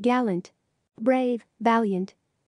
gallant, brave, valiant,